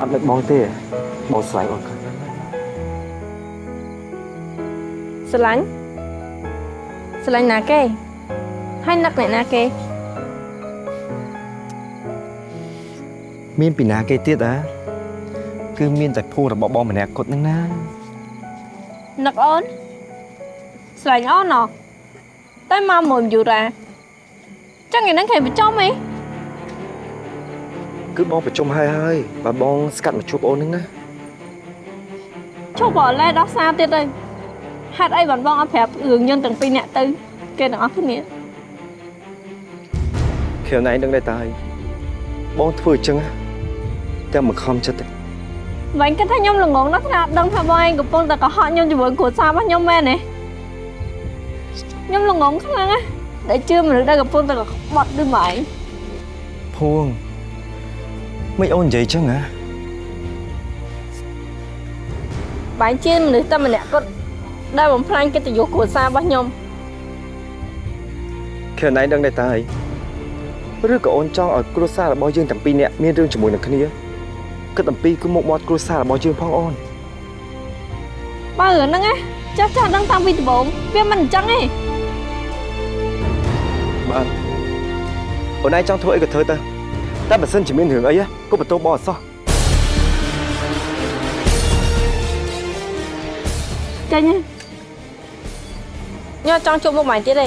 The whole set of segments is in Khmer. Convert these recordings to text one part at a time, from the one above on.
អត់នឹកបងទេបងស្រឡាញ់អូនខ្លាំងស្រឡាញ់ស្រឡាញ់ណាគេហើយនឹកអ្នកណាគេមានពីណាគេទៀតអាគឺមានតែភូរបស់បងម្នាក់គត់ហ្នឹងណានឹកអូនស្រឡាញ់អូនណោះតែមកមួយយូរ៉ាចឹងឯហ្នឹងគេបញ្ចុំអី គឺបងប្រជុំហើយហើយបើបងស្កាត់មកជួបអូនហ្នឹងណាឈប់បអលែដោះសារទៀតទៅហេតុអីបានបងអត់ប្រាប់រឿងយើងទាំងពីរនាក់ទៅគេទាំងអស់គ្នាខៀវណៃដឹងដែរតើហើយបងធ្វើអញ្ចឹងណាតែមកខំចិត្តទេវិញគិតថាខ្ញុំល្ងងណាស់ថាដឹងថាបងឯងកំពុងតែកុហកខ្ញុំជាមួយគ្រួសាររបស់ខ្ញុំមែនទេខ្ញុំល្ងងខ្លាំងណាស់ដែលជឿមនុស្សដែលកំពុងតែក្បត់ដូចម៉េចភួង មិនអូននិយាយអញ្ចឹងហ៎បែរជាមនុស្សតែម្នាក់គាត់ដែលបំផ្លាញកិត្តិយសគ្រួសាររបស់ខ្ញុំខៀវណៃដឹងដែរតើហើយឬក៏អូនចង់ឲ្យគ្រួសាររបស់យើងទាំងពីរនាក់មានរឿងជាមួយនឹងគ្នាគិតអំពីគឺមុខមាត់គ្រួសាររបស់យើងផងអូនបើរឿងហ្នឹងណាចាស់ចាស់ដឹងតាំងពីដំបូងវាមិនអញ្ចឹងទេបាទអូនឯងចង់ធ្វើអីក៏ធ្វើទៅ តែបើសិនជាមានរឿងអីណាក៏បន្ទោបងអត់សោះចាញ់ណាញ៉ាំចង់ជួបមុខម៉ែទៀតទេ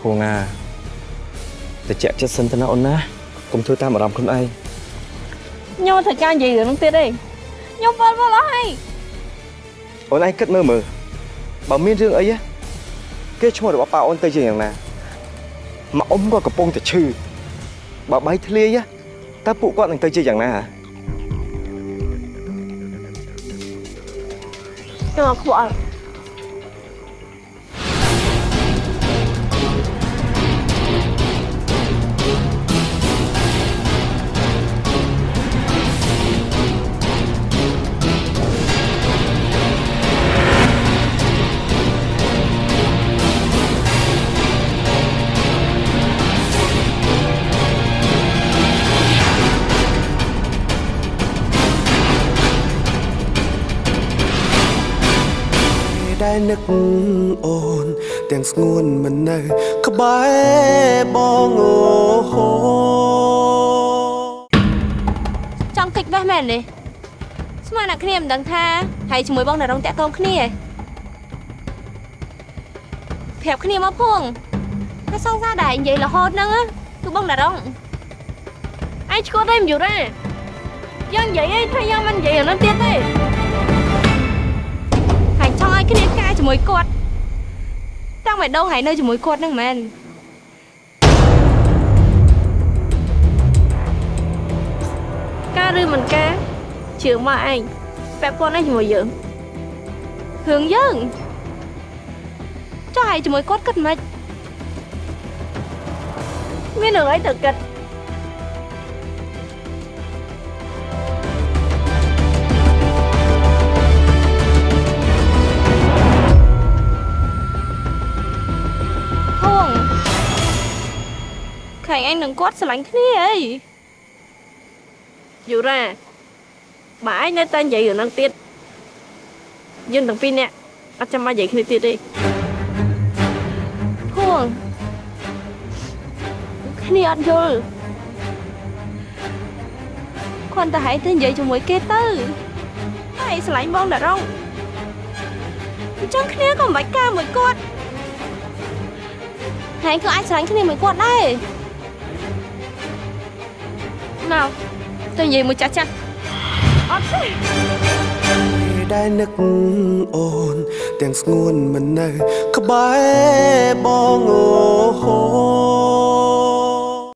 ភួងអាតែចាក់ចិត្តសិនទៅណាអូនណាកុំធ្វើតាមអារម្មណ៍ខ្លួនឯងខ្ញុំត្រូវការនិយាយរឿងហ្នឹងទៀតទេខ្ញុំវល់វល់អស់ហើយអូនឯងគិតមើលមើលបើមានរឿងអីណា គេឈ្មោះរបស់ប៉ាអូនទៅជាយ៉ាងណាមកអ៊ំក៏កំពុងតែឈឺបើបាយធ្លាយណាតើពួកគាត់នឹងទៅជាយ៉ាងណាហ៎ខ្ញុំអត់ខ្វល់ នឹកអូន ទាំងស្ងួនមិននៅ ក្បែរបងអូហូចង់តិចបេះមែនទេស្មានអ្នកគ្នាមិនដឹងថាហើយជាមួយបងតារងតាក់ទងគ្នាប្រាប់គ្នាមកភងតែសង្សារដែរនិយាយរហូតហ្នឹងណាគឺបងតារងឯងឈ្គត់ទេមិនយូរទេយើងនិយាយអីថាយើងមិននិយាយរឿងហ្នឹងទៀតទេហើយចង់ឲ្យ គ្នាការជាមួយគាត់តាំងបេះដូងហើយនៅជាមួយគាត់ហ្នឹងមែនការឬមិនការជឿមកឯងពាក់ព័ន្ធអីជាមួយយើងរឿងយើងចុះហើយជាមួយគាត់គិតមិនមានរឿងអីទៅគិត ខែងឯងនឹងគាត់ស្រឡាញ់គ្នាអីយូរ៉ាបើឯងនៅតែនិយាយរឿងហ្នឹងទៀតយើងទាំងពីរនាក់អត់ចាំមកនិយាយគ្នាទៀតទេភួងគ្នាអត់យល់គាត់ទៅហែងទៅនិយាយជាមួយគេទៅហើយស្រឡាញ់បងតារងអញ្ចឹងគ្នាក៏មិនបាច់ការមួយគាត់ហើយក៏អាចស្រឡាញ់គ្នាមួយគាត់ដែរ មកទៅនិយាយមួយចាស់ចាស់អត់ទេដែលនឹកអូន ទាំងស្ងួនមិននៅ ក្បែរបងអូហូ